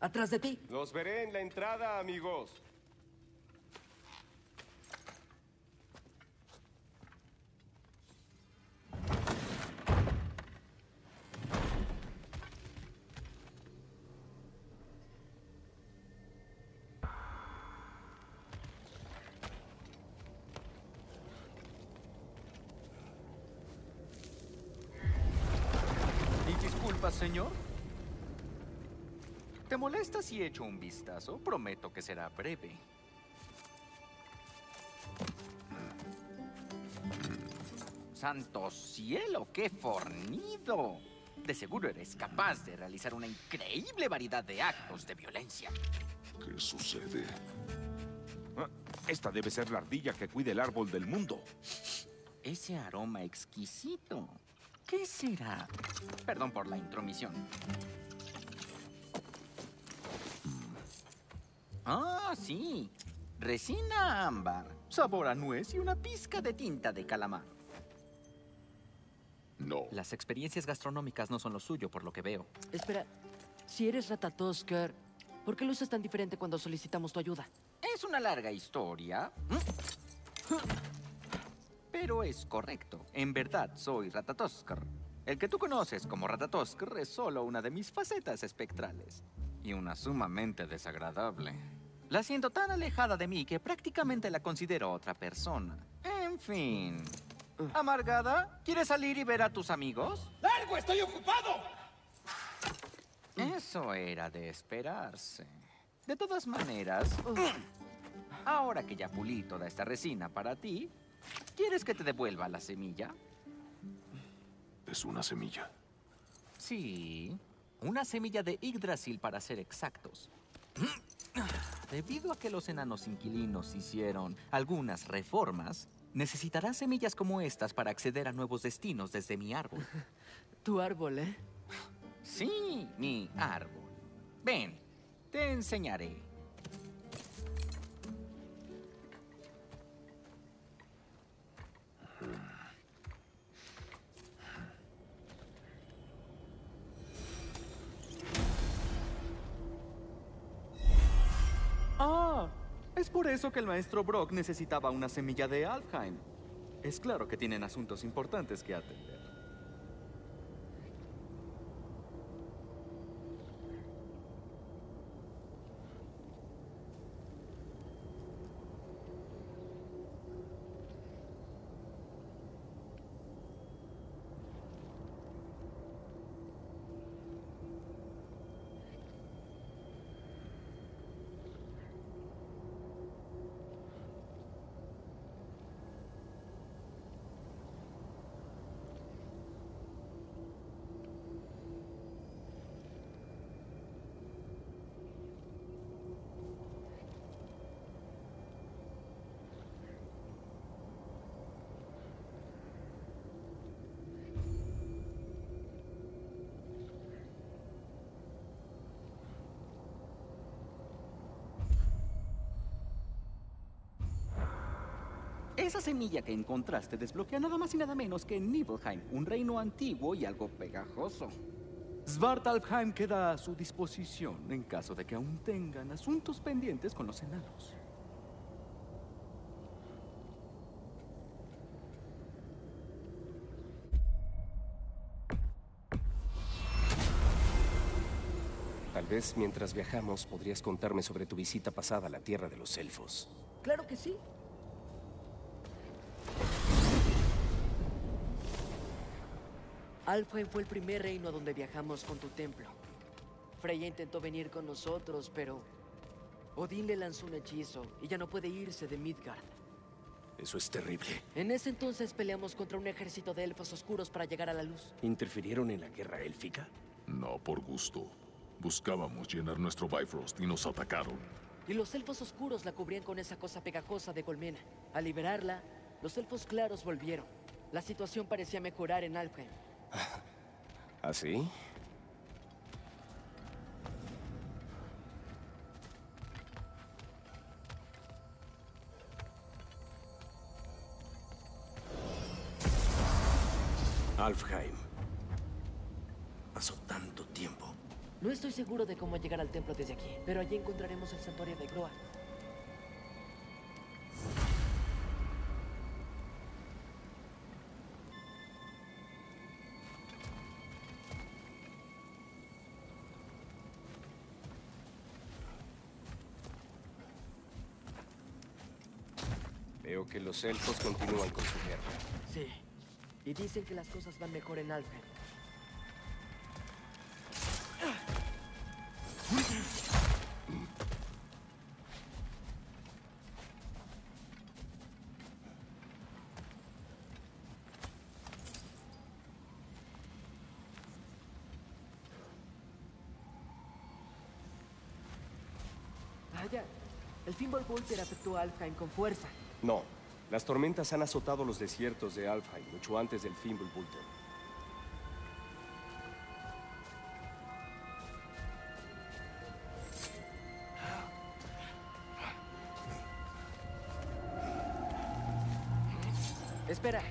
Atrás de ti. Los veré en la entrada, amigos. ¿Te molesta si echo un vistazo? Prometo que será breve. ¡Santo cielo! ¡Qué fornido! De seguro eres capaz de realizar una increíble variedad de actos de violencia. ¿Qué sucede? Ah, Esta debe ser la ardilla que cuida el árbol del mundo. Ese aroma exquisito. ¿Qué será? Perdón por la intromisión. Ah, sí. Resina ámbar, sabor a nuez y una pizca de tinta de calamar. No. Las experiencias gastronómicas no son lo suyo, por lo que veo. Espera, si eres Ratatosker, ¿por qué luces tan diferente cuando solicitamos tu ayuda? Es una larga historia. Pero es correcto. En verdad, soy Ratatosker. El que tú conoces como Ratatosker es solo una de mis facetas espectrales. Y una sumamente desagradable. La siento tan alejada de mí que prácticamente la considero otra persona. En fin. ¿Amargada? ¿Quieres salir y ver a tus amigos? ¡Largo! ¡Estoy ocupado! Eso era de esperarse. De todas maneras, ahora que ya pulí toda esta resina para ti, ¿quieres que te devuelva la semilla? Es una semilla. Sí, una semilla de Yggdrasil para ser exactos. Debido a que los enanos inquilinos hicieron algunas reformas, necesitarás semillas como estas para acceder a nuevos destinos desde mi árbol. Tu árbol, ¿eh? Sí, mi árbol. Ven, te enseñaré. Es por eso que el maestro Brock necesitaba una semilla de Alfheim. Es claro que tienen asuntos importantes que atender. Esa semilla que encontraste desbloquea nada más y nada menos que Nibelheim, un reino antiguo y algo pegajoso. Svartalfheim queda a su disposición en caso de que aún tengan asuntos pendientes con los enanos. Tal vez mientras viajamos podrías contarme sobre tu visita pasada a la Tierra de los Elfos. Claro que sí. Alfheim fue el primer reino a donde viajamos con tu templo. Freya intentó venir con nosotros, pero Odín le lanzó un hechizo y ya no puede irse de Midgard. Eso es terrible. En ese entonces peleamos contra un ejército de elfos oscuros para llegar a la luz. ¿Interfirieron en la guerra élfica? No por gusto. Buscábamos llenar nuestro Bifrost y nos atacaron. Y los elfos oscuros la cubrían con esa cosa pegajosa de colmena. Al liberarla, los elfos claros volvieron. La situación parecía mejorar en Alfheim. ¿Así? Alfheim. Pasó tanto tiempo. No estoy seguro de cómo llegar al templo desde aquí, pero allí encontraremos el santuario de Groa. Veo que los elfos continúan con su guerra. Sí. Y dicen que las cosas van mejor en Alfheim. Vaya, el Fimbulbolter afectó a Alfheim con fuerza. No, las tormentas han azotado los desiertos de Alfheim mucho antes del Fimbulbulter. Espera.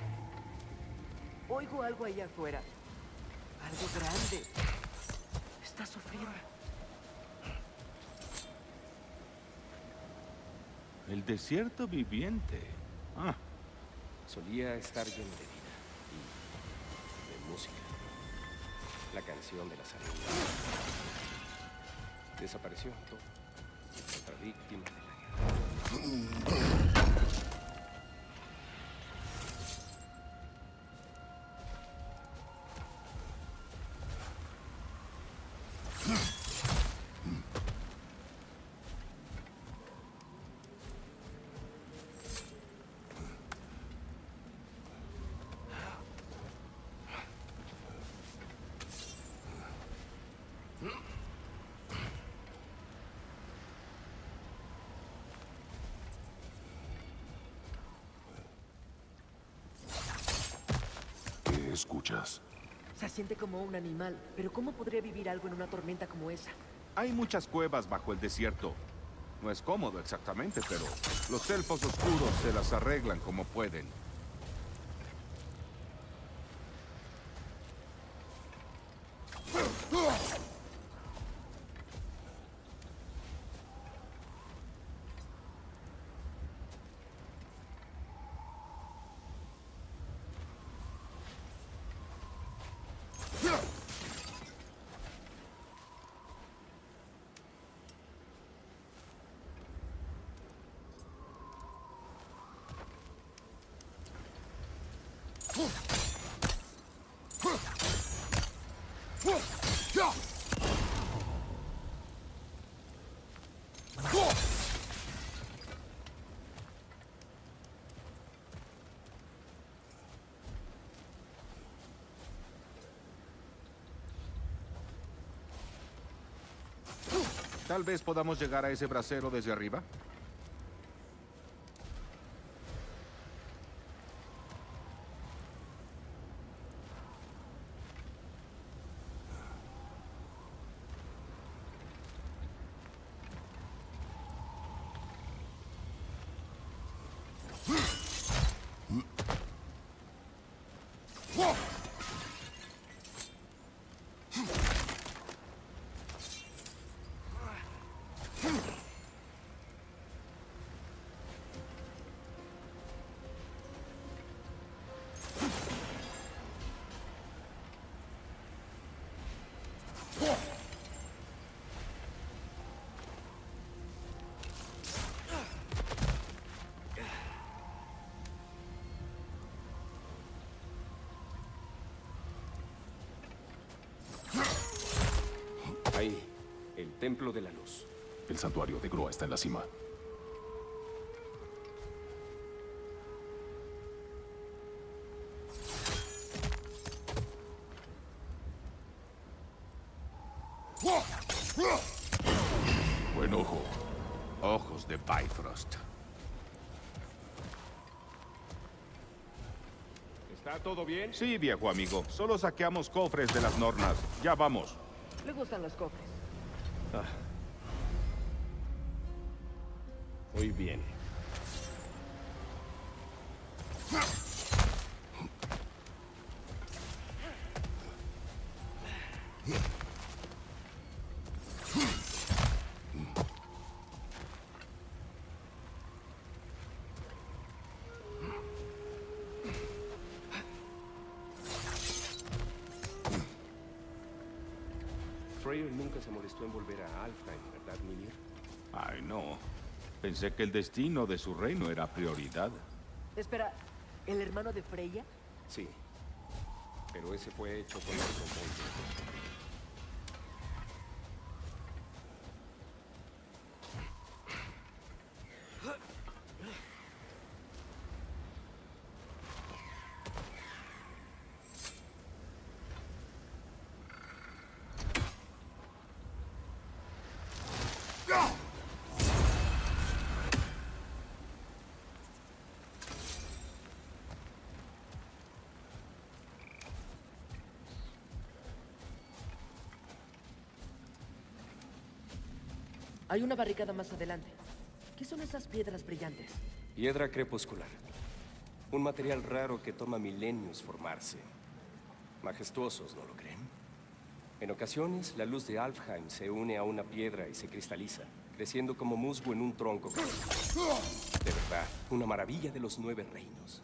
Oigo algo ahí afuera. Algo grande. Está sufriendo. El desierto viviente. Ah, Solía estar lleno de vida y de música. La canción de las arenas. Desapareció todo. Otra víctima de la guerra. Escuchas? Se siente como un animal, pero ¿cómo podría vivir algo en una tormenta como esa? hay muchas cuevas bajo el desierto. No es cómodo exactamente, pero los elfos oscuros se las arreglan como pueden. Tal vez podamos llegar a ese brasero desde arriba. Templo de la Luz. El santuario de Groa está en la cima. Buen ojo. Ojos de Bifrost. ¿Está todo bien? Sí, viejo amigo. Solo saqueamos cofres de las Nornas. Ya vamos. Le gustan los cofres. bien. Nunca se molestó en volver a Alfheim. Pensé que el destino de su reino era prioridad. Espera, ¿el hermano de Freya? Sí. Pero ese fue hecho con otro Hay una barricada más adelante. ¿Qué son esas piedras brillantes? Piedra crepuscular. Un material raro que toma milenios formarse. Majestuosos, ¿no lo creen? En ocasiones, la luz de Alfheim se une a una piedra y se cristaliza, creciendo como musgo en un tronco. De verdad, una maravilla de los nueve reinos.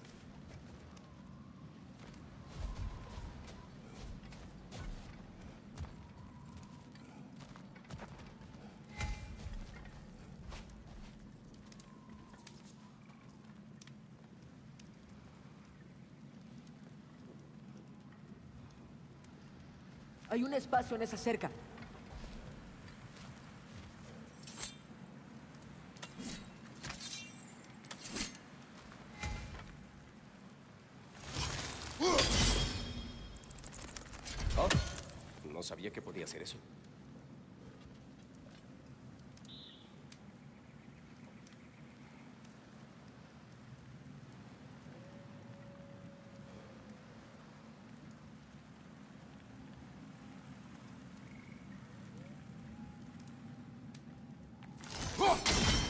Hay espacio en esa cerca. Oh, no sabía que podía hacer eso.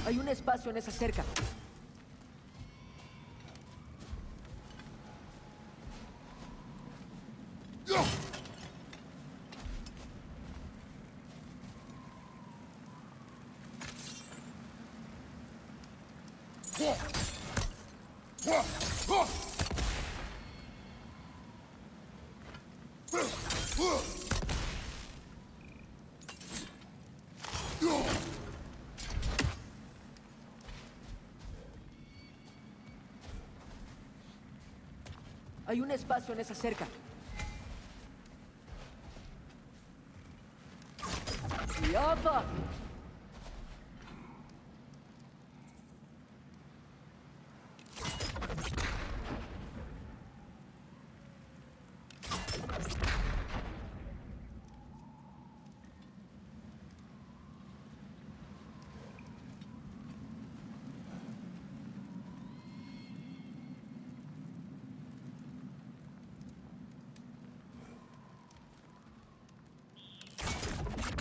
Hay un espacio en esa cerca. Hay un espacio en esa cerca.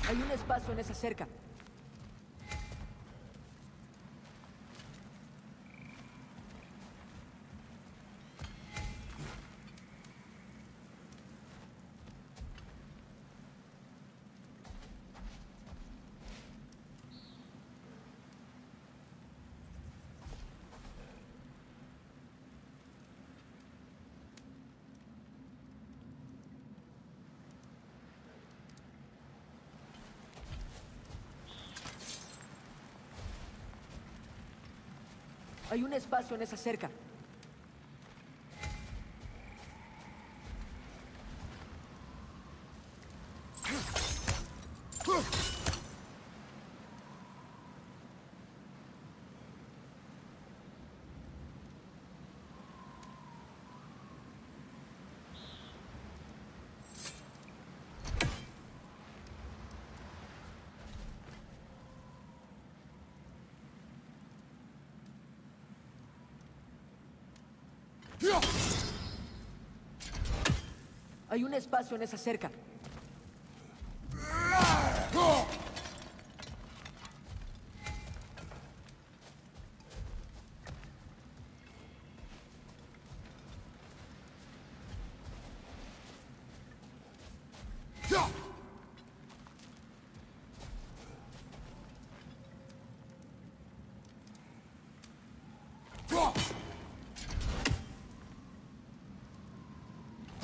Hay un espacio en esa cerca. Hay un espacio en esa cerca. Hay un espacio en esa cerca.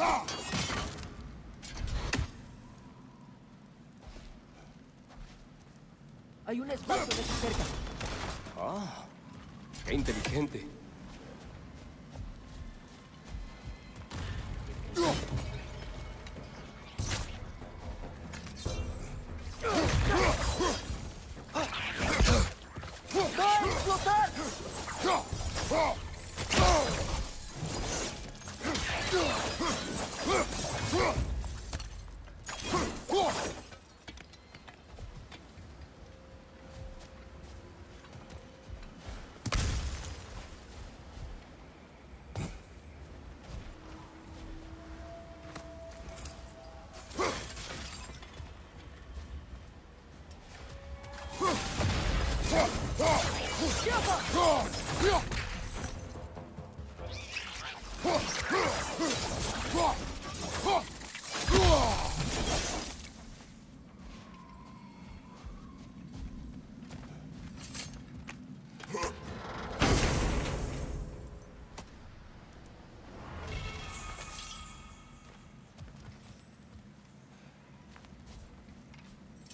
¡Ah! Hay un espacio de aquí cerca. Ah, qué inteligente.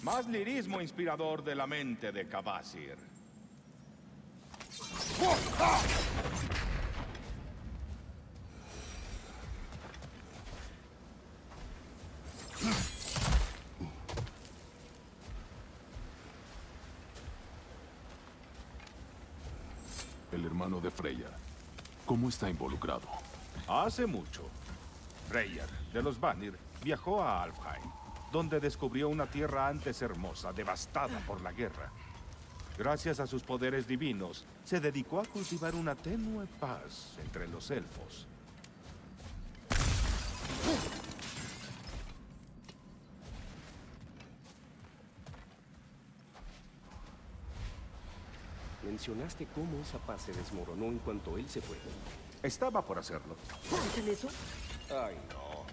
Más lirismo inspirador de la mente de Kabasir. El hermano de Freya. ¿Cómo está involucrado? Hace mucho, Freyr, de los Vanir, viajó a Alfheim, donde descubrió una tierra antes hermosa, devastada por la guerra. Gracias a sus poderes divinos, se dedicó a cultivar una tenue paz entre los elfos. Mencionaste cómo esa paz se desmoronó en cuanto él se fue. Estaba por hacerlo. ¿Escuchan eso? Ay, no.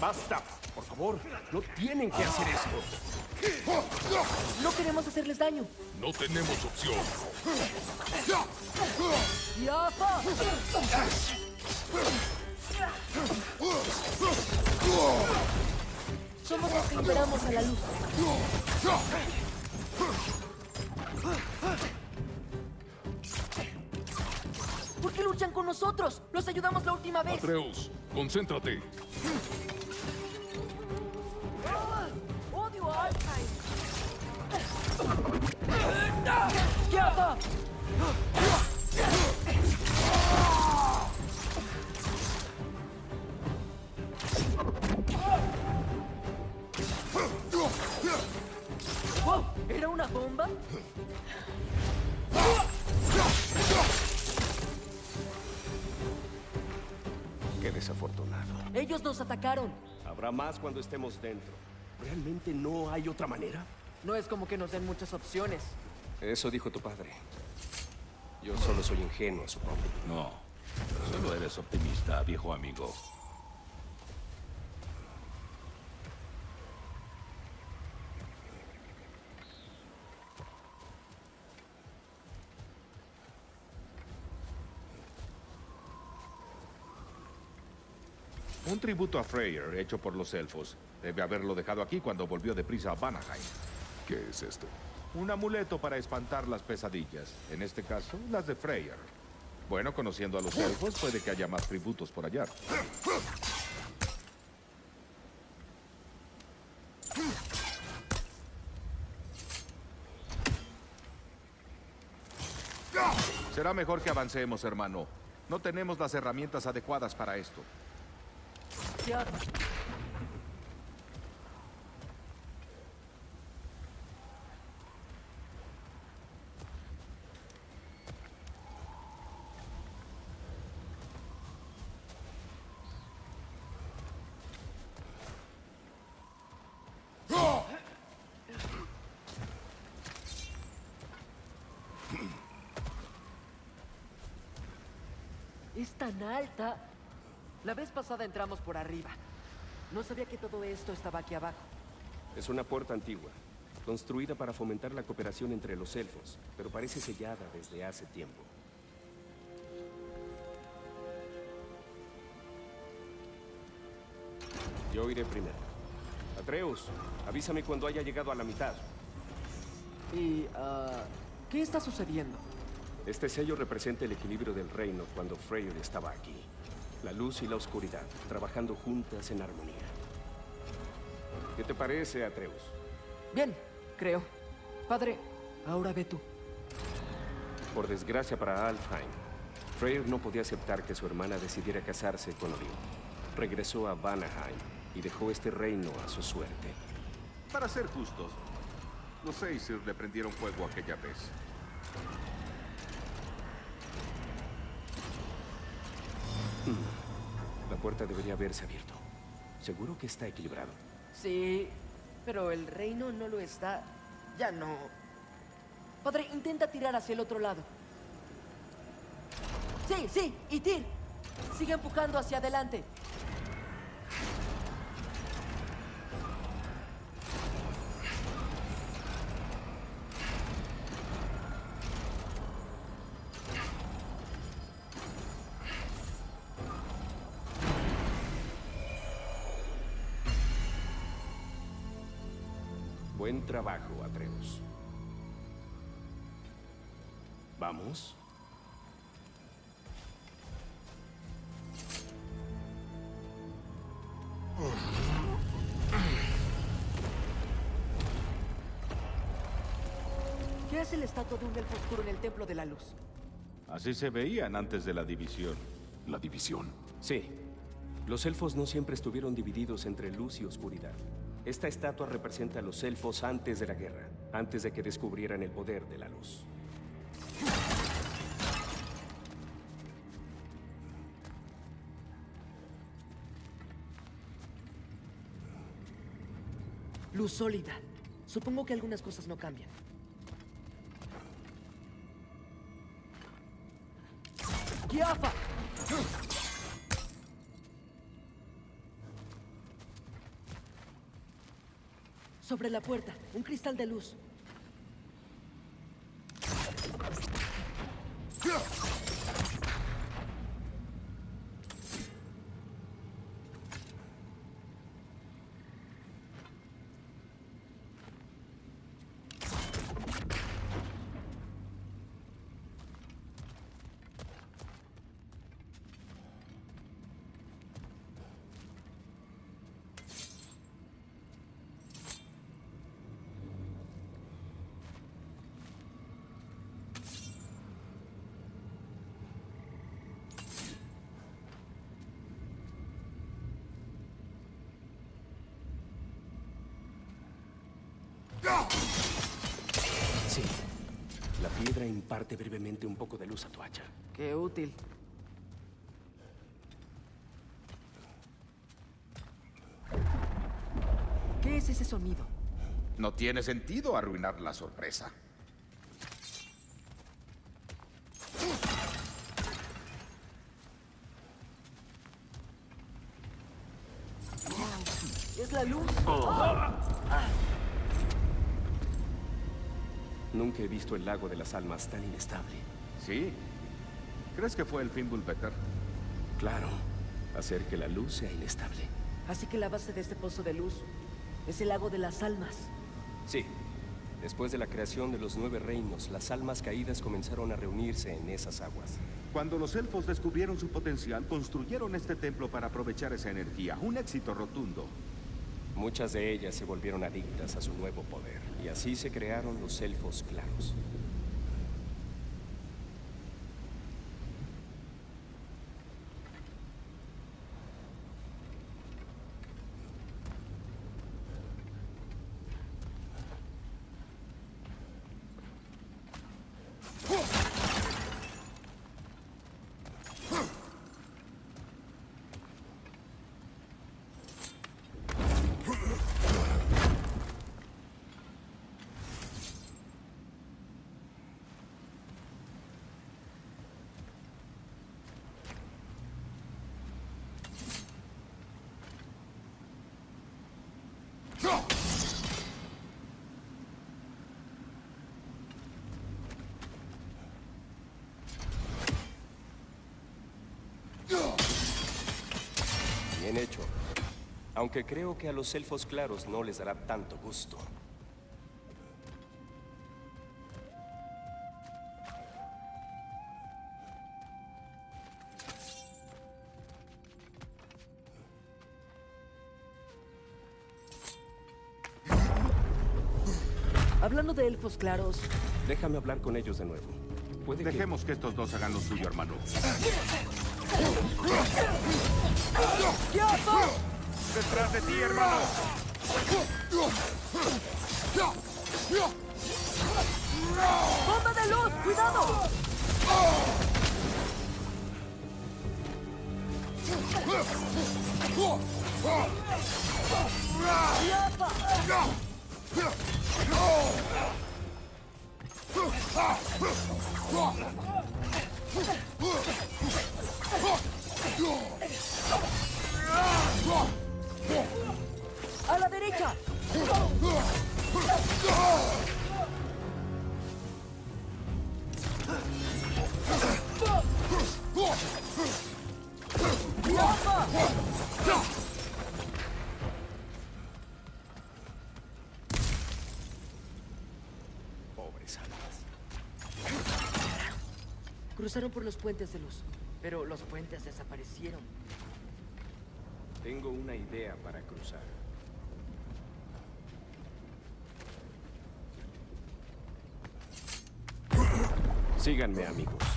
¡Basta! Por favor, no tienen que hacer esto. No queremos hacerles daño. No tenemos opción. ¡Yafa! Liberamos a la luz. ¿Por qué luchan con nosotros? Los ayudamos la última vez. Atreus, concéntrate. ¡Wow! ¿Era una bomba? Qué desafortunado. Ellos nos atacaron. Habrá más cuando estemos dentro. ¿Realmente no hay otra manera? No es como que nos den muchas opciones. Eso dijo tu padre. Yo solo soy ingenuo, supongo. No, solo eres optimista, viejo amigo. Tributo a Freyr hecho por los elfos. Debe haberlo dejado aquí cuando volvió deprisa a Vanaheim. ¿Qué es esto? Un amuleto para espantar las pesadillas. En este caso, las de Freyr. Bueno, conociendo a los elfos, puede que haya más tributos por allá. Será mejor que avancemos, hermano. No tenemos las herramientas adecuadas para esto. Es tan alta. La vez pasada entramos por arriba. No sabía que todo esto estaba aquí abajo. Es una puerta antigua, construida para fomentar la cooperación entre los elfos, pero parece sellada desde hace tiempo. Yo iré primero. Atreus, avísame cuando haya llegado a la mitad. ¿Y uh, qué está sucediendo? Este sello representa el equilibrio del reino cuando Freyr estaba aquí. La luz y la oscuridad, trabajando juntas en armonía. ¿Qué te parece, Atreus? Bien, creo. Padre, ahora ve tú. Por desgracia para Alfheim, Freyr no podía aceptar que su hermana decidiera casarse con Odín. Regresó a Vanaheim y dejó este reino a su suerte. Para ser justos, los Aesir le prendieron fuego aquella vez. La puerta debería haberse abierto. Seguro que está equilibrado. Sí, pero el reino no lo está. Ya no. Padre, intenta tirar hacia el otro lado. Sí, sí, y tir. Sigue empujando hacia adelante. ¿Vamos? ¿Qué hace la estatua de un elfo oscuro en el Templo de la Luz? Así se veían antes de la división. La división. Sí. Los elfos no siempre estuvieron divididos entre luz y oscuridad. Esta estatua representa a los elfos antes de la guerra, antes de que descubrieran el poder de la luz. Luz sólida. Supongo que algunas cosas no cambian. ¡Kiafa! Sobre la puerta, un cristal de luz. Sí. La piedra imparte brevemente un poco de luz a tu hacha. Qué útil. ¿Qué es ese sonido? No tiene sentido arruinar la sorpresa. ¿Es la luz? Nunca he visto el lago de las almas tan inestable. Sí. ¿Crees que fue el Fimbulvetter? Claro, hacer que la luz sea inestable. Así que la base de este pozo de luz es el lago de las almas. Sí. Después de la creación de los nueve reinos, las almas caídas comenzaron a reunirse en esas aguas. Cuando los elfos descubrieron su potencial, construyeron este templo para aprovechar esa energía. Un éxito rotundo. Muchas de ellas se volvieron adictas a su nuevo poder, y así se crearon los elfos claros. Bien hecho. Aunque creo que a los elfos claros no les dará tanto gusto. Hablando de elfos claros, Déjame hablar con ellos de nuevo. Puede que... Dejemos que estos dos hagan lo suyo, hermano. ¡Detrás de ti, hermano! ¡Bomba de luz! ¡Cuidado! Cruzaron por los puentes de luz, pero los puentes desaparecieron. Tengo una idea para cruzar. Síganme, amigos.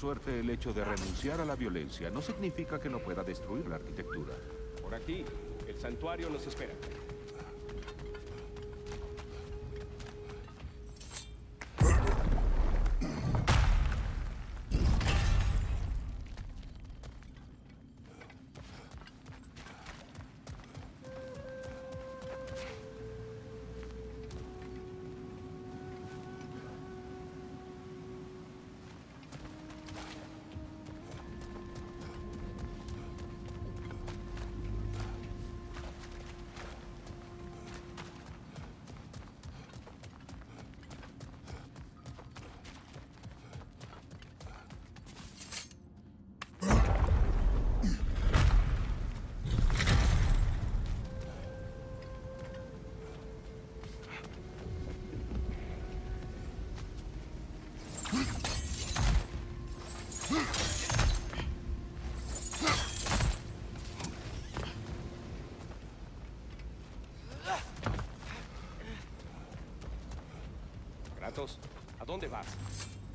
Suerte, el hecho de renunciar a la violencia no significa que no pueda destruir la arquitectura. Por aquí, el santuario nos espera. Kratos, ¿a dónde vas?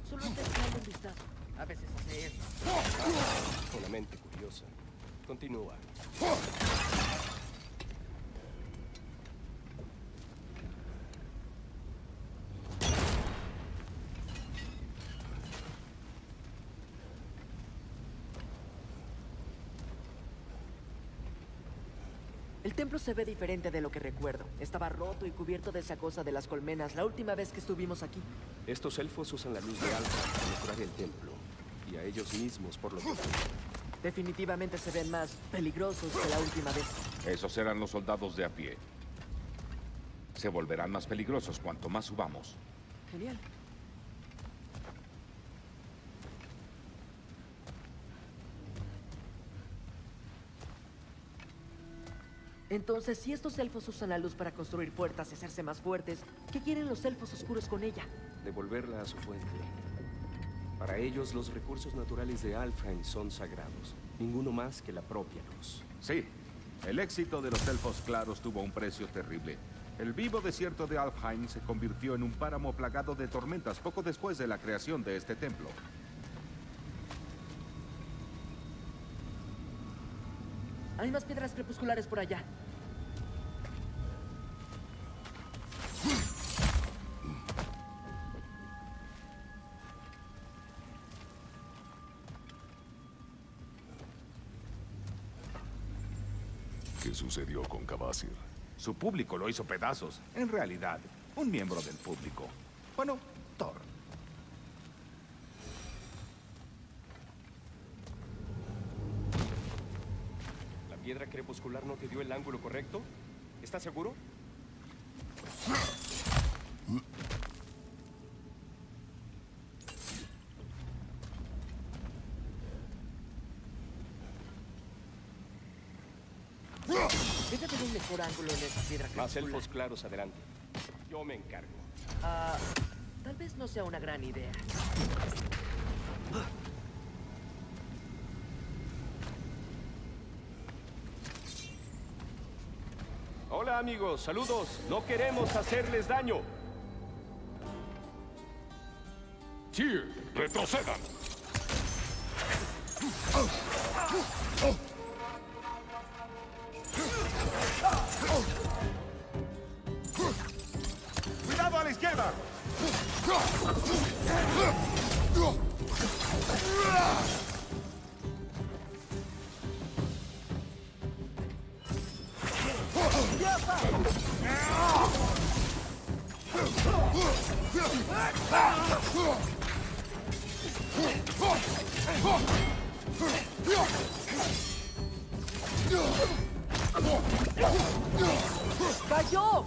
Solo echando un vistazo. A veces hace eso. Una mente curiosa. Continúa. El templo se ve diferente de lo que recuerdo. Estaba roto y cubierto de esa cosa de las colmenas la última vez que estuvimos aquí. Estos elfos usan la luz de Alfa para mejorar el templo. Y a ellos mismos, por lo que... Definitivamente se ven más peligrosos que la última vez. Esos eran los soldados de a pie. Se volverán más peligrosos cuanto más subamos. Genial. Entonces, si estos elfos usan la luz para construir puertas y hacerse más fuertes, ¿qué quieren los elfos oscuros con ella? Devolverla a su fuente. Para ellos, los recursos naturales de Alfheim son sagrados. Ninguno más que la propia luz. Sí, el éxito de los elfos claros tuvo un precio terrible. El vivo desierto de Alfheim se convirtió en un páramo plagado de tormentas poco después de la creación de este templo. Hay más piedras crepusculares por allá. ¿Qué sucedió con Kabasir? Su público lo hizo pedazos. En realidad, un miembro del público. Bueno, Thor. Crepuscular no te dio el ángulo correcto? ¿Estás seguro? Debe tener un mejor ángulo en esa piedra Más crepuscular. elfos claros adelante. Yo me encargo. Ah, tal vez no sea una gran idea. Amigos, saludos. No queremos hacerles daño. Retrocedan. ¡Cuidado a 有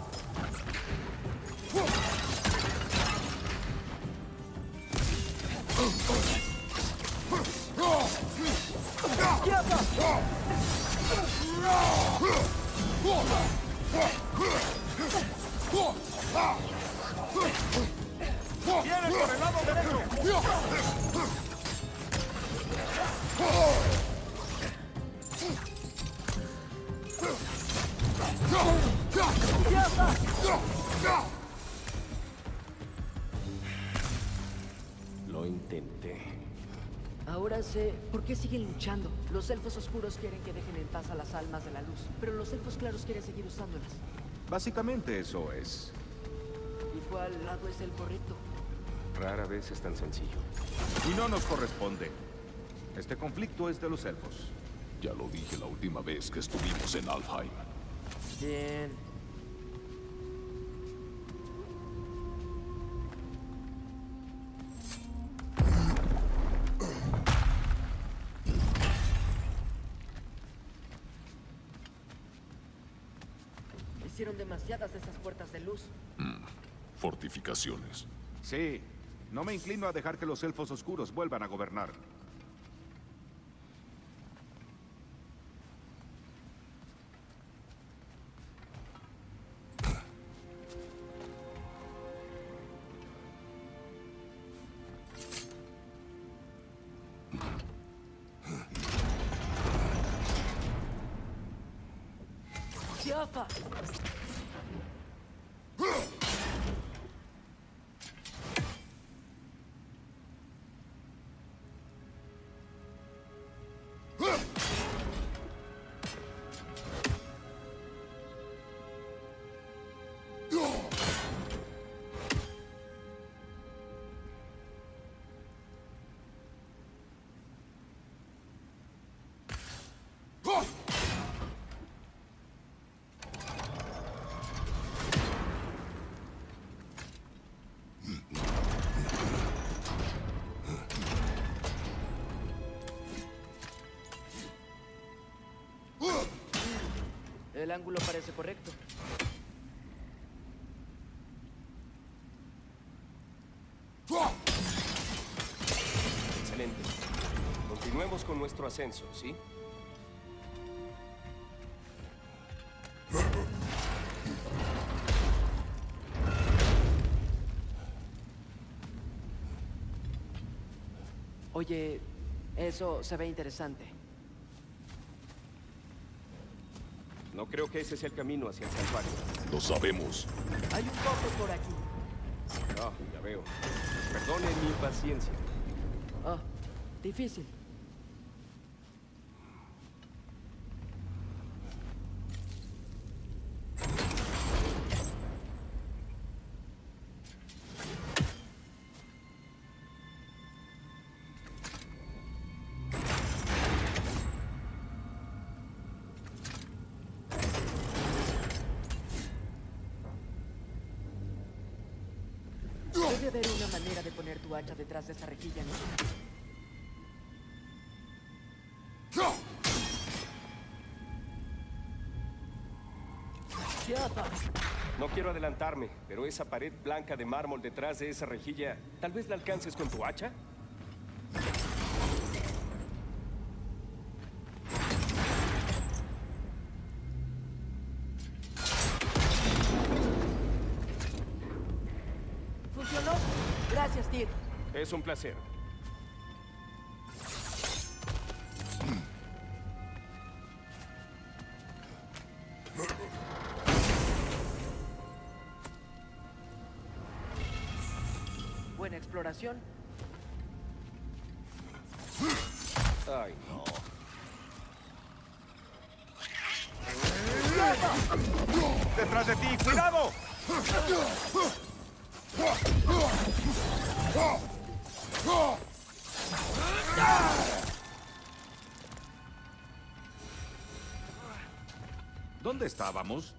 qué siguen luchando. Los elfos oscuros quieren que dejen en paz a las almas de la luz, pero los elfos claros quieren seguir usándolas. Básicamente eso es. ¿Y cuál lado es el correcto? Rara vez es tan sencillo. Y no nos corresponde. Este conflicto es de los elfos. Ya lo dije la última vez que estuvimos en Alfheim. Bien. Hicieron demasiadas de esas puertas de luz. Fortificaciones. Sí, no me inclino a dejar que los elfos oscuros vuelvan a gobernar. El ángulo parece correcto. Excelente. Continuemos con nuestro ascenso, ¿sí? Oye, eso se ve interesante. No creo que ese sea el camino hacia el santuario. Lo sabemos. Hay un cofre por aquí. Ah, ya veo. Perdonen mi impaciencia. Ah, difícil. detrás de esa rejilla. ¡No! No quiero adelantarme, pero esa pared blanca de mármol detrás de esa rejilla, ¿tal vez la alcances con tu hacha? Es un placer. Buena exploración. Estábamos?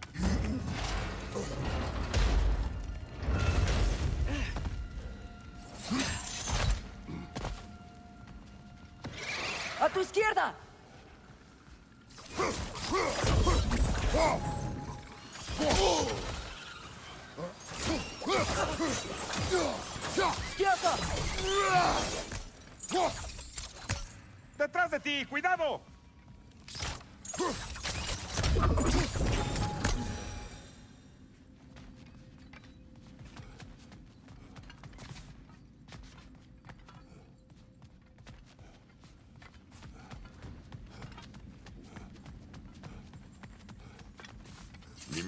¡A tu izquierda! ¡Quieto! ¡Detrás de ti! ¡Cuidado!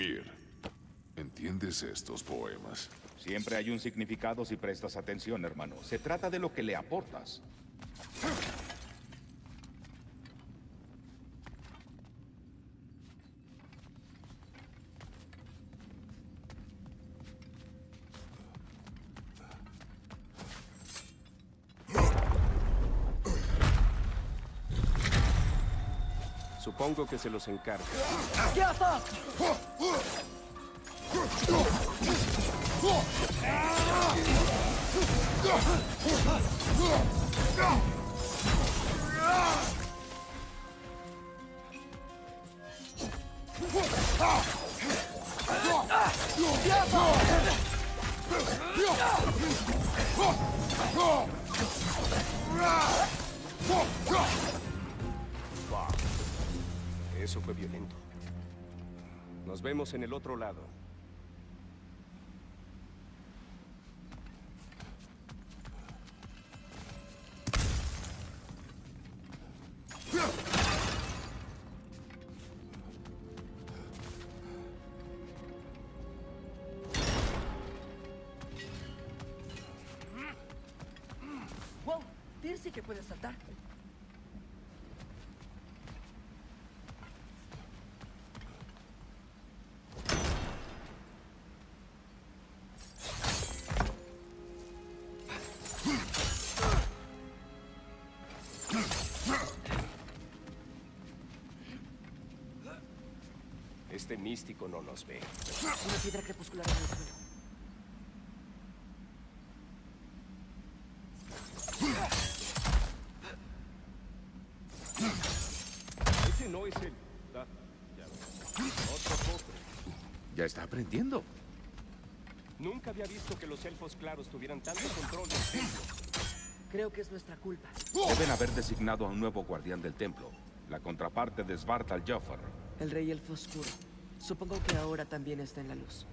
Mimir, ¿entiendes estos poemas? Siempre hay un significado si prestas atención, hermano. Se trata de lo que le aportas. Supongo que se los encargo. ¡Quieto! Eso fue violento. Nos vemos en el otro lado. Este místico no nos ve. Una piedra crepuscular en el suelo. Ese no es el... Ah, ya. Otro postre. Ya está aprendiendo. Nunca había visto que los elfos claros tuvieran tanto control del templo. Creo que es nuestra culpa. Deben haber designado a un nuevo guardián del templo. La contraparte de Svartal Joffer. El rey elfo oscuro. Supongo que ahora también está en la luz.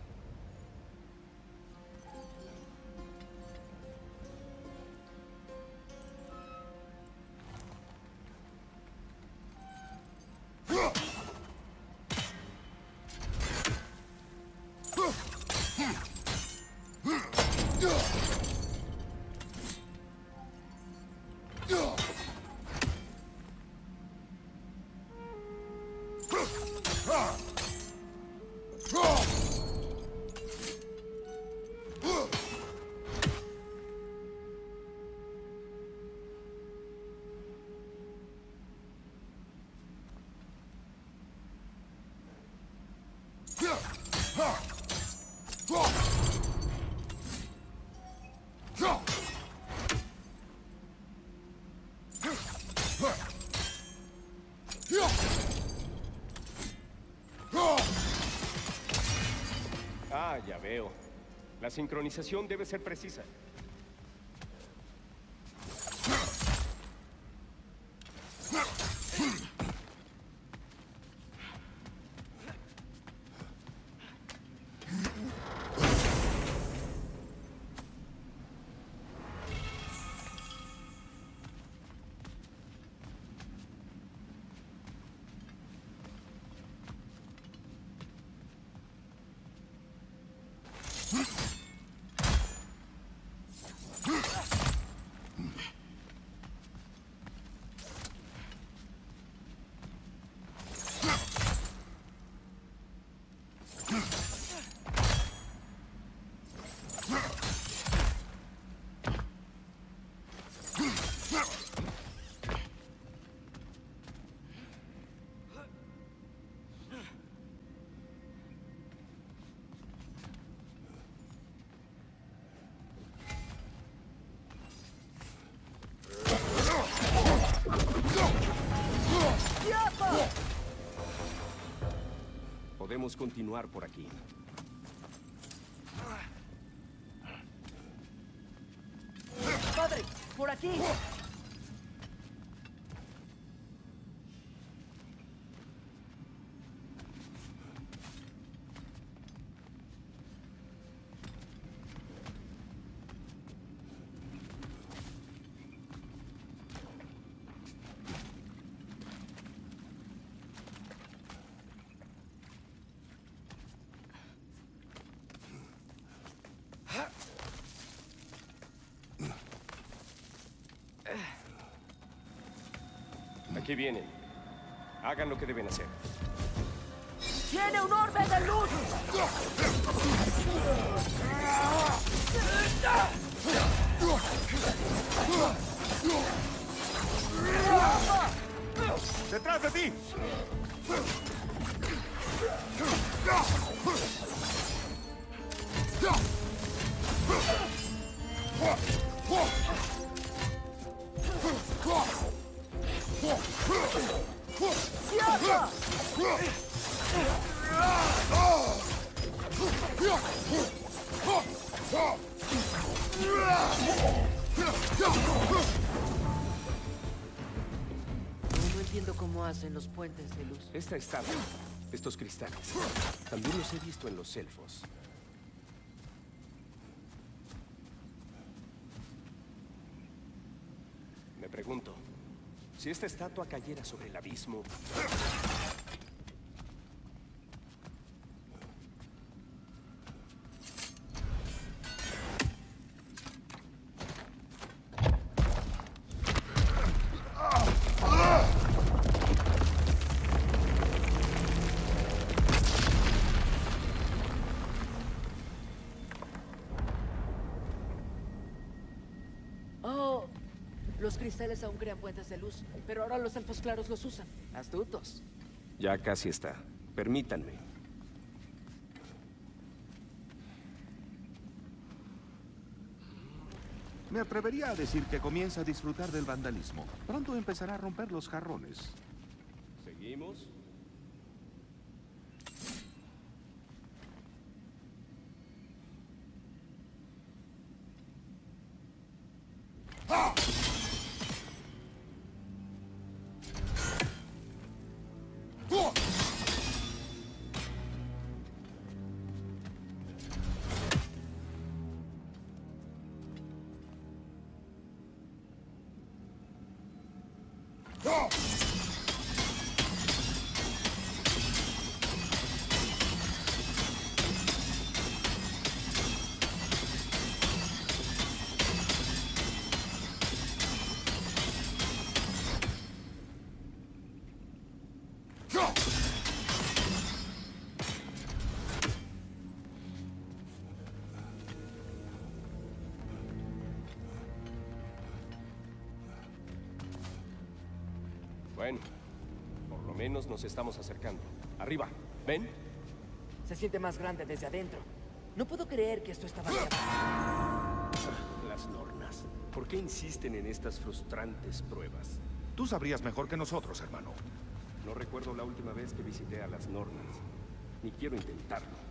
Ya veo. La sincronización debe ser precisa. Podemos continuar por aquí. ¡Padre! ¡Por aquí! Aquí vienen. Hagan lo que deben hacer. ¡Tiene un orbe de luz! ¡Detrás de ti! No, entiendo cómo hacen los puentes de luz. Esta estatua, estos cristales, también los he visto en los elfos. Me pregunto, si esta estatua cayera sobre el abismo, los cristales aún crean puentes de luz, pero ahora los elfos claros los usan. Astutos. ya casi está. Permítanme. Me atrevería a decir que comienza a disfrutar del vandalismo. Pronto empezará a romper los jarrones. ¿Seguimos? Bueno, por lo menos nos estamos acercando. Arriba, ¿ven? Se siente más grande desde adentro. No puedo creer que esto estaba bien. Las nornas. ¿Por qué insisten en estas frustrantes pruebas? Tú sabrías mejor que nosotros, hermano. No recuerdo la última vez que visité a las nornas. Ni quiero intentarlo.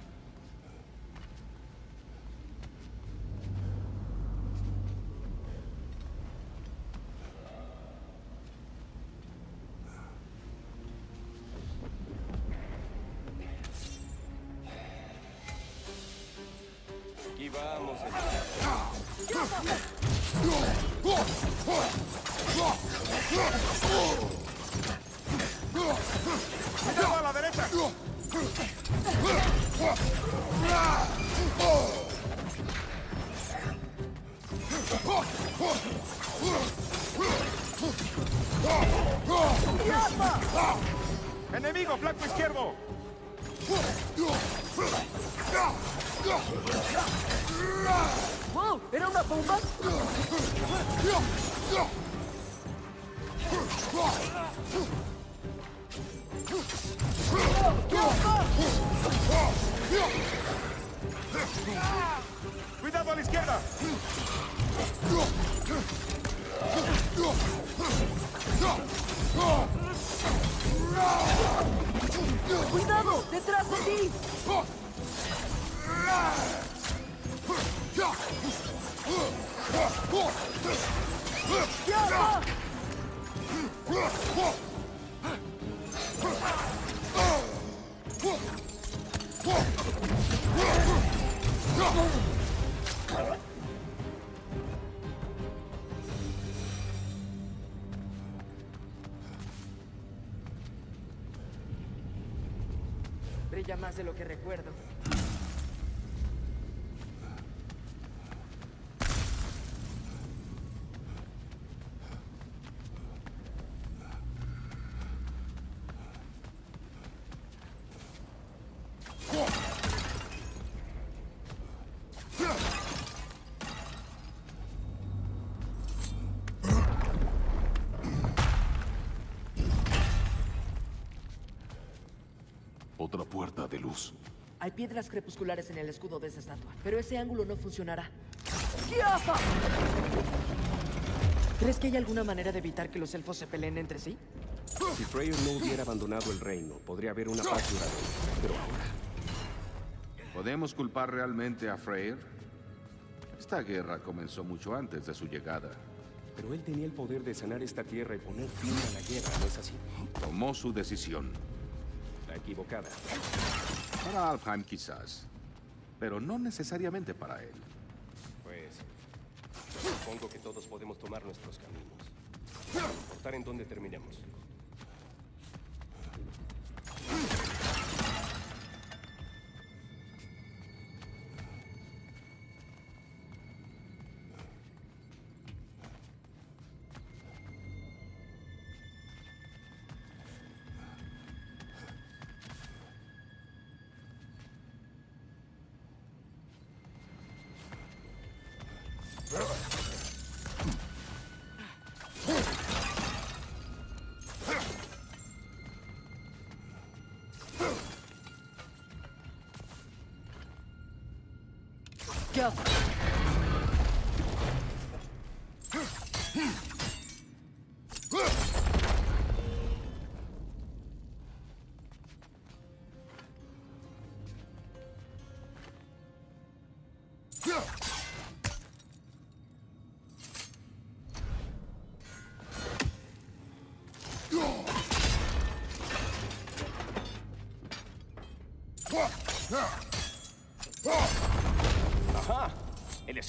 De luz. Hay piedras crepusculares en el escudo de esa estatua, pero ese ángulo no funcionará. ¿Crees que hay alguna manera de evitar que los elfos se peleen entre sí? Si Freyr no hubiera abandonado el reino, podría haber una paz duradera. Pero ahora, ¿Podemos culpar realmente a Freyr? Esta guerra comenzó mucho antes de su llegada. pero él tenía el poder de sanar esta tierra y poner fin a la guerra, ¿no es así? Tomó su decisión. La equivocada. Para Alfheim quizás, pero no necesariamente para él. Pues, supongo que todos podemos tomar nuestros caminos. Sin importar en dónde terminemos. ¡Kiafa!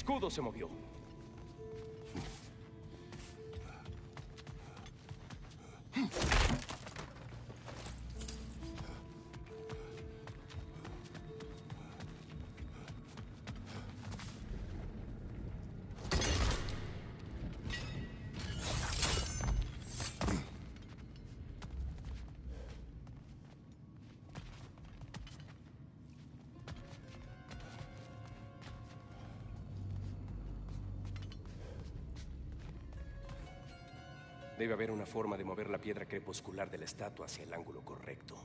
Escudo se movió. Debe haber una forma de mover la piedra crepuscular de la estatua hacia el ángulo correcto.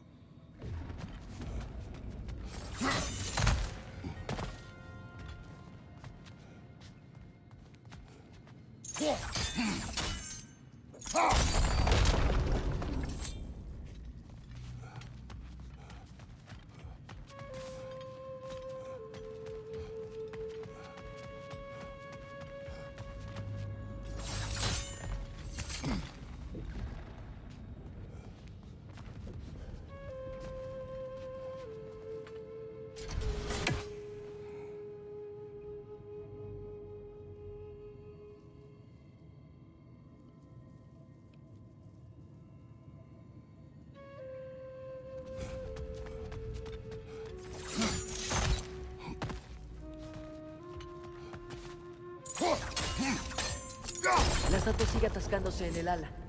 Estatua sigue atascándose en el ala.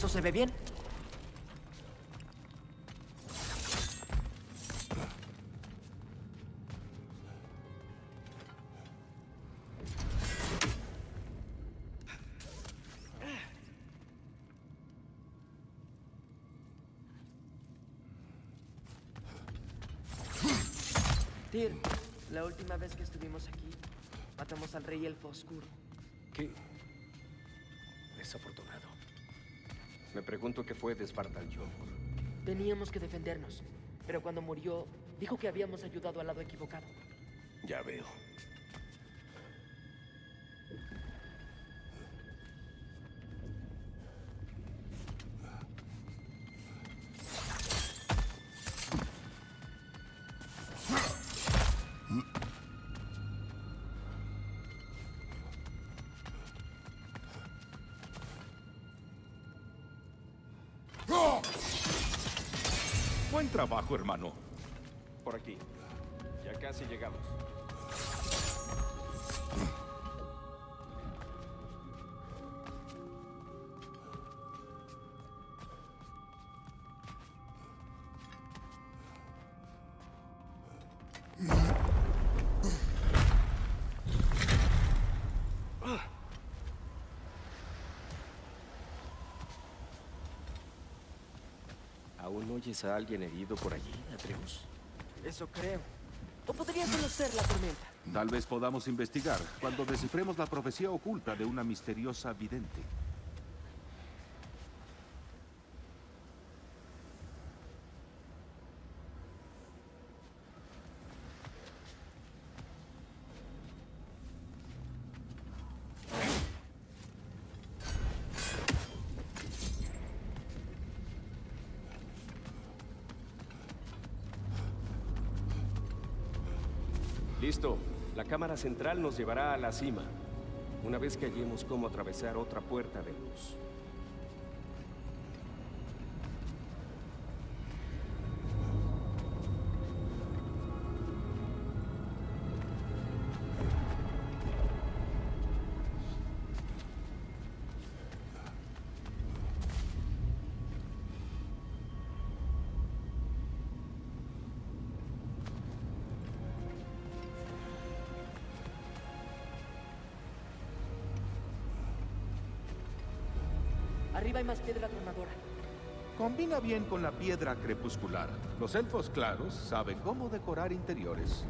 ¿Eso se ve bien? Tyr, la última vez que estuvimos aquí, matamos al rey elfo oscuro. Qué Me pregunto qué fue de Spartan. Teníamos que defendernos, pero cuando murió, dijo que habíamos ayudado al lado equivocado. Ya veo. Trabajo, hermano. Por aquí. Ya casi llegamos. Oyes a alguien herido por allí, Atreus? Eso creo. O podría solo ser la tormenta. Tal vez podamos investigar cuando descifremos la profecía oculta de una misteriosa vidente. Cámara central nos llevará a la cima. Una vez que hallemos cómo atravesar otra puerta de luz. Piedra. Combina bien con la piedra crepuscular. Los elfos claros saben cómo decorar interiores.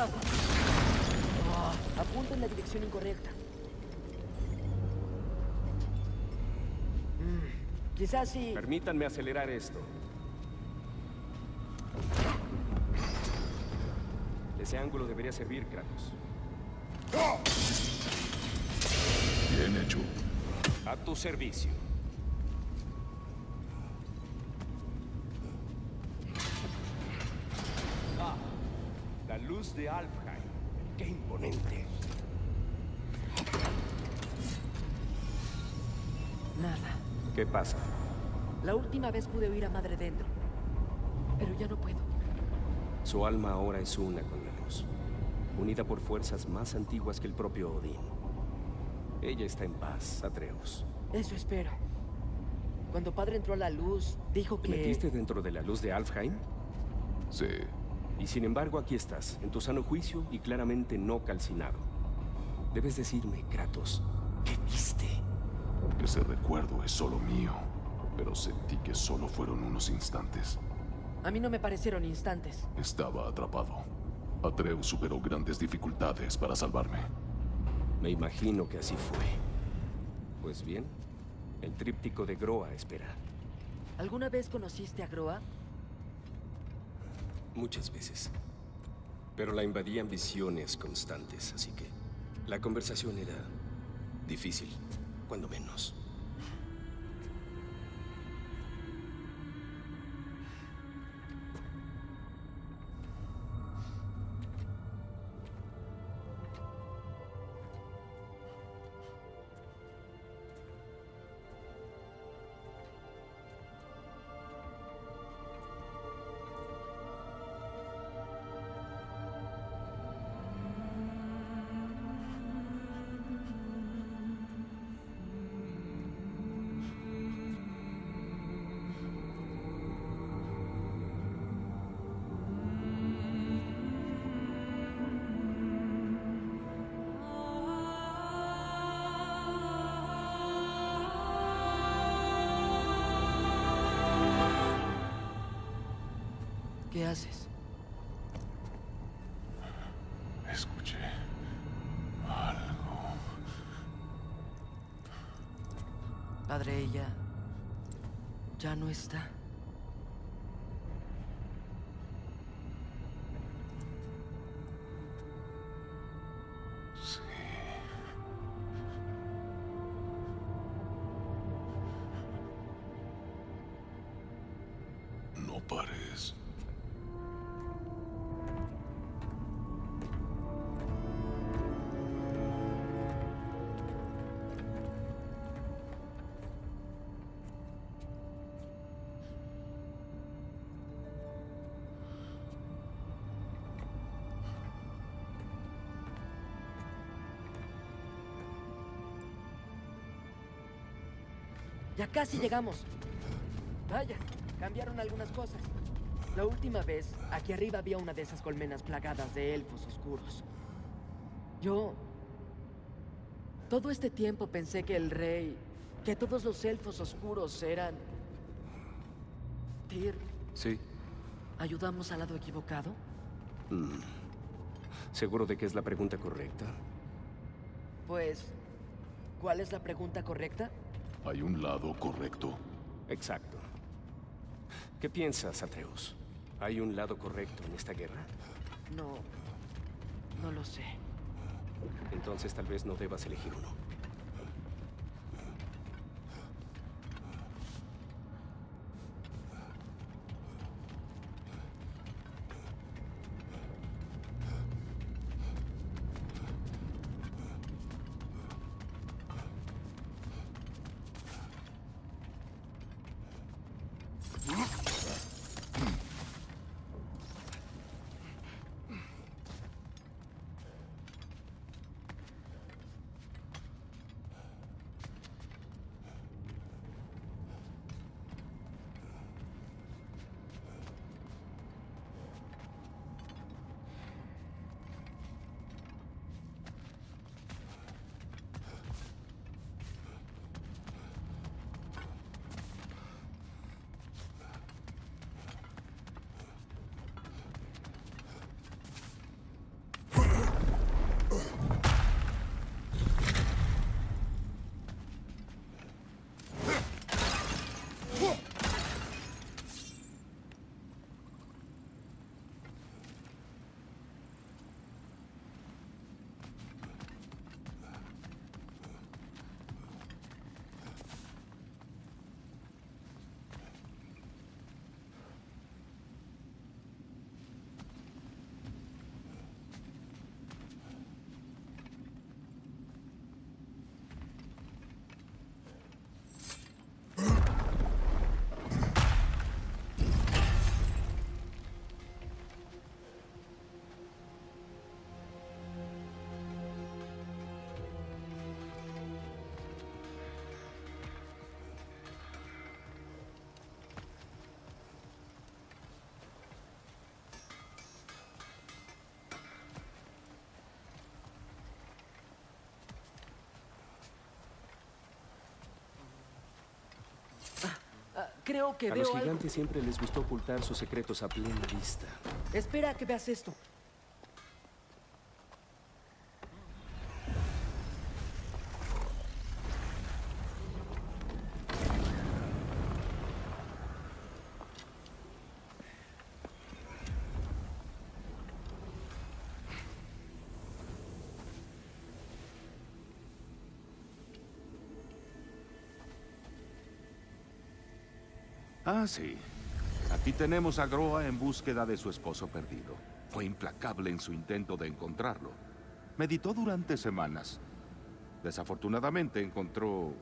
Oh, apunta en la dirección incorrecta. Mm, quizás sí. Permítanme acelerar esto. Ese ángulo debería servir, Kratos. Bien hecho. A tu servicio. De Alfheim. ¡Qué imponente! Nada. ¿Qué pasa? La última vez pude oír a Madre dentro. Pero ya no puedo. Su alma ahora es una con la luz, unida por fuerzas más antiguas que el propio Odín. Ella está en paz, Atreus. Eso espero. Cuando padre entró a la luz, dijo ¿Te que... metiste dentro de la luz de Alfheim? Sí. Y sin embargo aquí estás, en tu sano juicio y claramente no calcinado. Debes decirme, Kratos, ¿qué viste? Ese recuerdo es solo mío. Pero sentí que solo fueron unos instantes. A mí no me parecieron instantes. Estaba atrapado. Atreus superó grandes dificultades para salvarme. Me imagino que así fue. Pues bien, el tríptico de Groa espera. ¿Alguna vez conociste a Groa? Muchas veces. Pero la invadían visiones constantes, así que la conversación era difícil, cuando menos. Padre, ella... ya no está. Ya casi llegamos. Vaya, cambiaron algunas cosas. La última vez, aquí arriba había una de esas colmenas plagadas de elfos oscuros. Yo... Todo este tiempo pensé que el rey... que todos los elfos oscuros eran... Tyr, Sí. ¿ayudamos al lado equivocado? ¿Seguro de que es la pregunta correcta? Pues... ¿Cuál es la pregunta correcta? Hay un lado correcto. Exacto. ¿Qué piensas, Atreus? ¿Hay un lado correcto en esta guerra? No... No lo sé. Entonces tal vez no debas elegir uno. Creo que A veo los algo. gigantes siempre les gustó ocultar sus secretos a plena vista. Espera a que veas esto. Sí. Aquí tenemos a Groa en búsqueda de su esposo perdido. Fue implacable en su intento de encontrarlo. Meditó durante semanas. Desafortunadamente encontró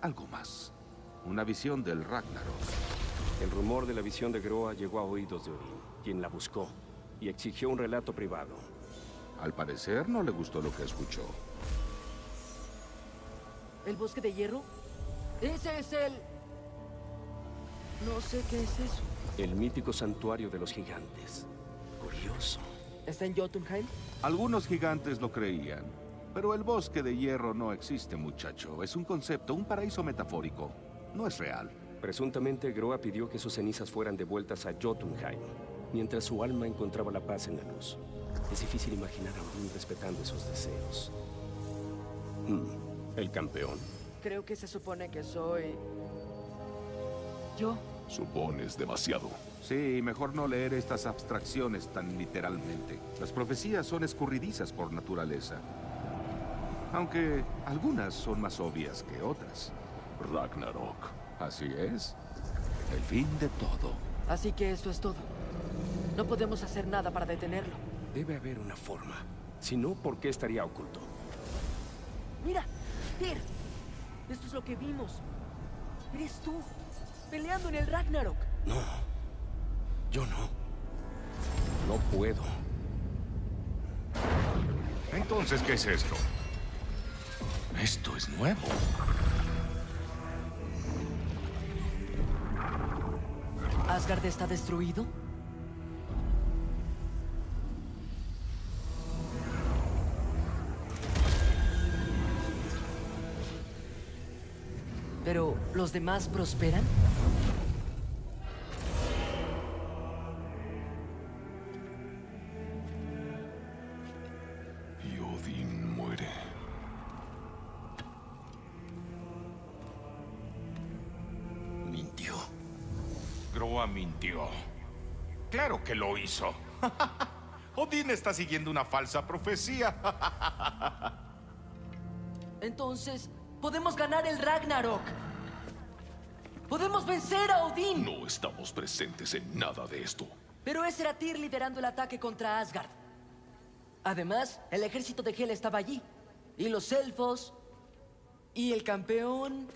algo más. Una visión del Ragnarok. El rumor de la visión de Groa llegó a oídos de Odín, quien la buscó y exigió un relato privado. Al parecer no le gustó lo que escuchó. ¿El bosque de hierro? Ese es el... No sé qué es eso. El mítico santuario de los gigantes. Curioso. ¿Está en Jotunheim? Algunos gigantes lo creían. Pero el bosque de hierro no existe, muchacho. Es un concepto, un paraíso metafórico. No es real. Presuntamente, Groa pidió que sus cenizas fueran devueltas a Jotunheim, mientras su alma encontraba la paz en la luz. Es difícil imaginar a Odín respetando esos deseos. Hmm, El campeón. Creo que se supone que soy... Yo. Supones demasiado. Sí, mejor no leer estas abstracciones tan literalmente. Las profecías son escurridizas por naturaleza. Aunque algunas son más obvias que otras. Ragnarok. Así es. El fin de todo. Así que eso es todo. No podemos hacer nada para detenerlo. Debe haber una forma. Si no, ¿por qué estaría oculto? Mira, Tyr. Esto es lo que vimos. Eres tú, peleando en el Ragnarok. No. Yo no. No puedo. Entonces, ¿qué es esto? Esto es nuevo. ¿Asgard está destruido? Pero, ¿los demás prosperan? Y Odín muere. Mintió. Groa mintió. Claro que lo hizo. Odín está siguiendo una falsa profecía. Entonces, podemos ganar el Ragnarok. Podemos vencer a Odín. No estamos presentes en nada de esto. Pero ese era Tyr liderando el ataque contra Asgard. Además, el ejército de Hel estaba allí. Y los elfos. Y el campeón.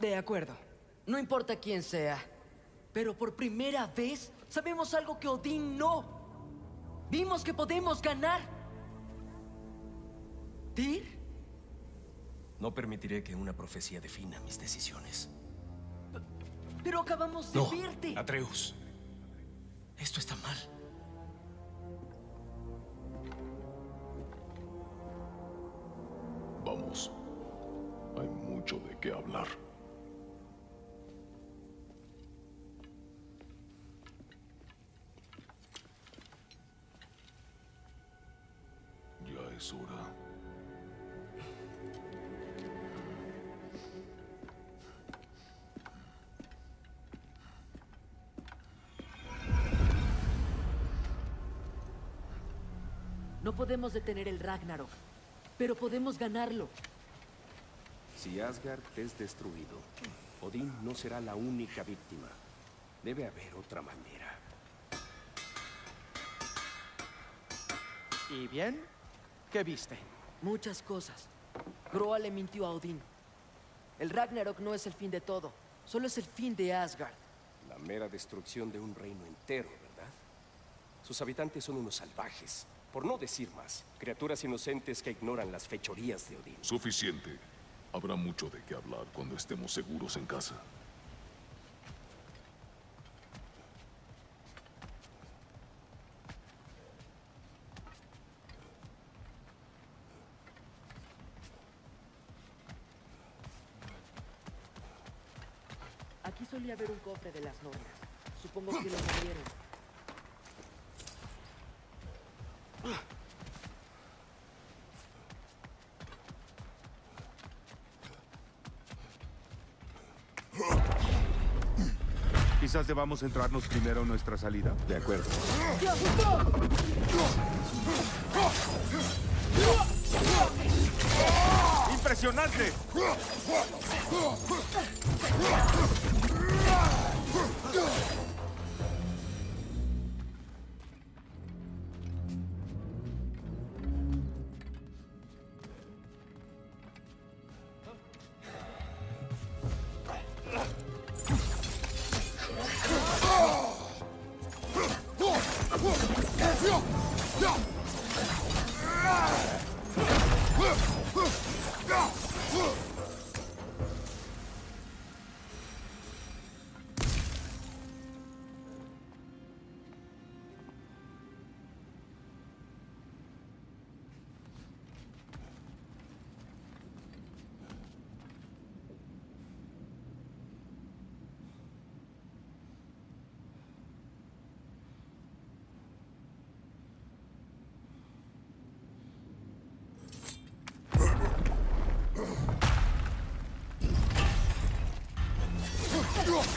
De acuerdo. No importa quién sea. Pero por primera vez sabemos algo que Odín no. Vimos que podemos ganar. ¿Tyr? No permitiré que una profecía defina mis decisiones. Pero acabamos de No, verte. Atreus. Esto está mal. Vamos. Hay mucho de qué hablar. Podemos detener el Ragnarok. Pero podemos ganarlo. Si Asgard es destruido, Odín no será la única víctima. Debe haber otra manera. ¿Y bien? ¿Qué viste? Muchas cosas. Groa le mintió a Odín. El Ragnarok no es el fin de todo, solo es el fin de Asgard. La mera destrucción de un reino entero, ¿verdad? Sus habitantes son unos salvajes, por no decir más. Criaturas inocentes que ignoran las fechorías de Odín. Suficiente. Habrá mucho de qué hablar cuando estemos seguros en casa. Aquí solía haber un cofre de las novias. Supongo que lo movieron. Debamos centrarnos primero en nuestra salida. De acuerdo. ¡Impresionante!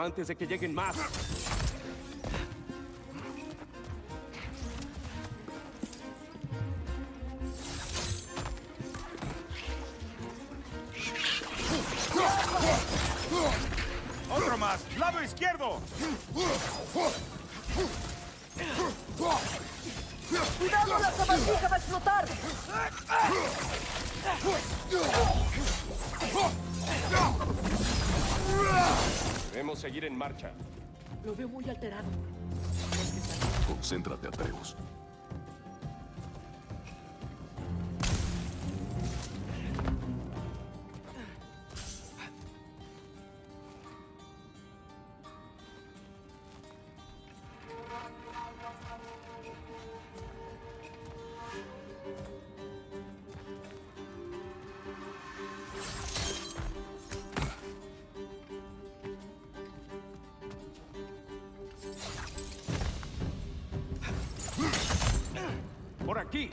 antes de que lleguen más. Concéntrate, Atreus. repeat.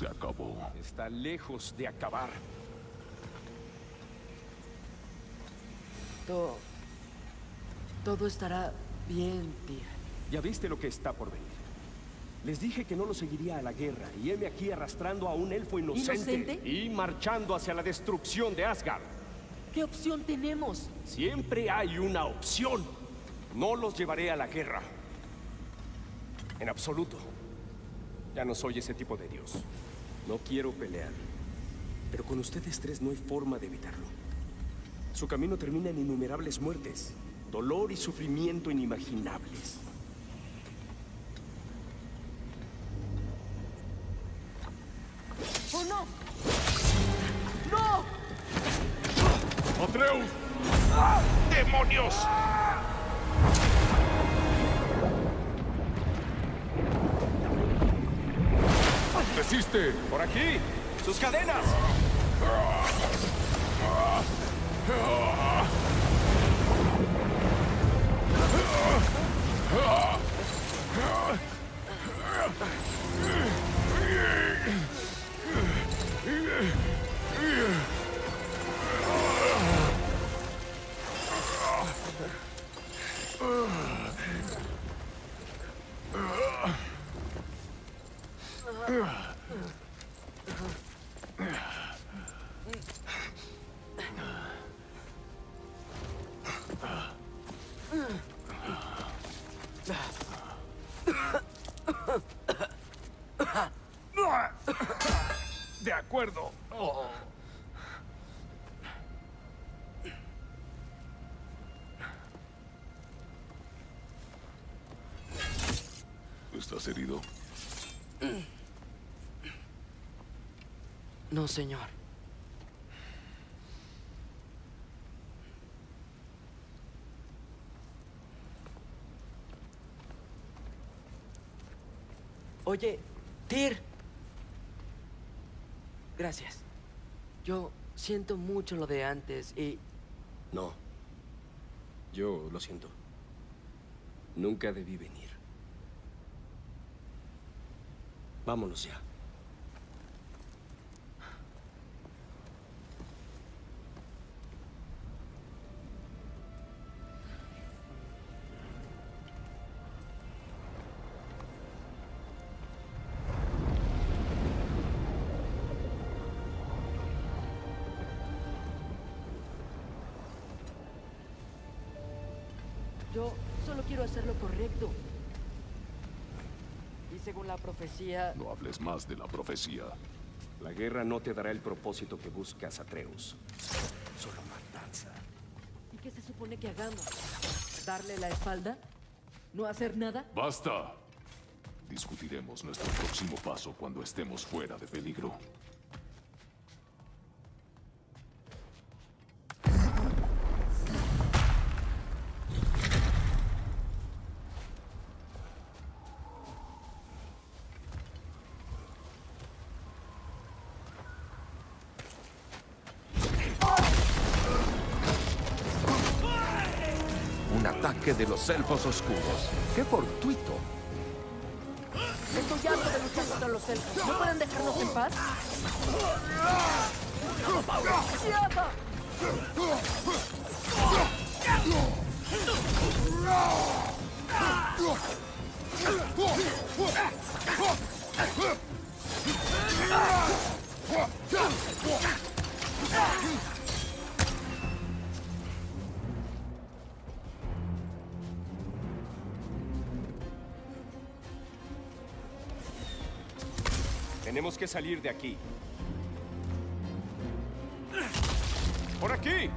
Se acabó. Está lejos de acabar. Todo... Todo estará bien, Tyr. Ya viste lo que está por venir. Les dije que no lo seguiría a la guerra y heme aquí arrastrando a un elfo inocente, ¿Inocente? y marchando hacia la destrucción de Asgard. ¿Qué opción tenemos? Siempre hay una opción. No los llevaré a la guerra. En absoluto. Ya no soy ese tipo de dios. No quiero pelear. Pero con ustedes tres no hay forma de evitarlo. Su camino termina en innumerables muertes, dolor y sufrimiento inimaginables. ¿Estás herido? No, señor. Oye, Tyr. Gracias. Yo siento mucho lo de antes y No. Yo lo siento. Nunca debí venir. Vámonos ya. Profecía, No hables más de la profecía. La guerra no te dará el propósito que buscas, Atreus. Solo matanza. ¿Y qué se supone que hagamos? ¿Darle la espalda? ¿No hacer nada? ¡Basta! Discutiremos nuestro próximo paso cuando estemos fuera de peligro. De los elfos oscuros. ¡Qué fortuito! Estoy harto de luchar contra los elfos. ¿No pueden dejarnos en paz? ¡Cierra! Tenemos que salir de aquí. ¡Por aquí!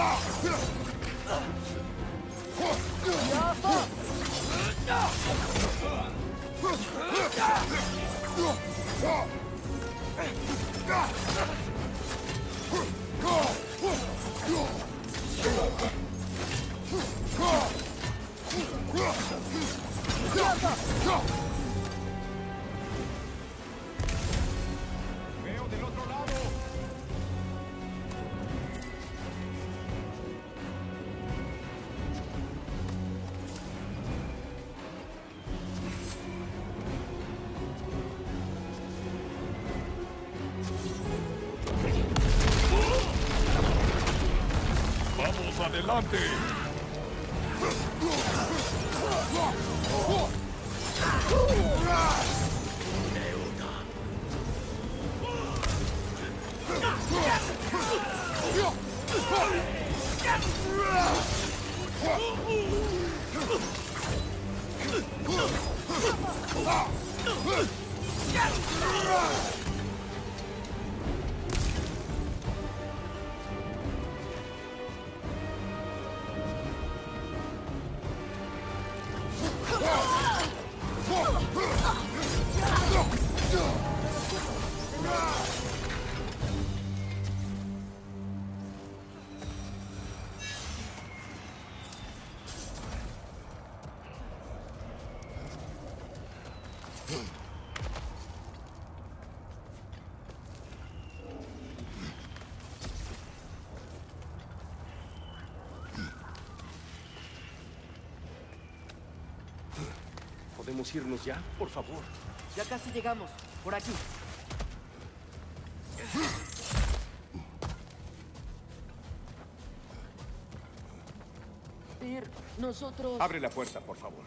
¡Veo ¿Podemos irnos ya? Por favor. Ya casi llegamos. Por aquí. Nosotros... Abre la puerta, por favor.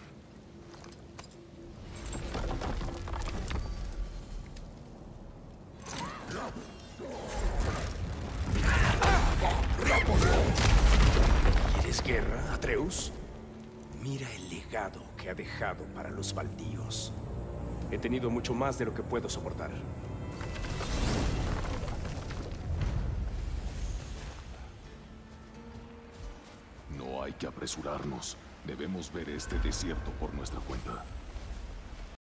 Tenido mucho más de lo que puedo soportar. No hay que apresurarnos. Debemos ver este desierto por nuestra cuenta.